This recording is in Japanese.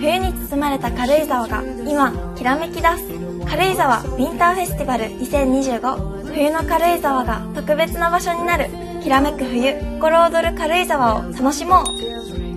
冬に包まれた軽井沢が今、きらめき出す。軽井沢ウィンターフェスティバル2025。冬の軽井沢が特別な場所になる。きらめく冬、心躍る軽井沢を楽しもう。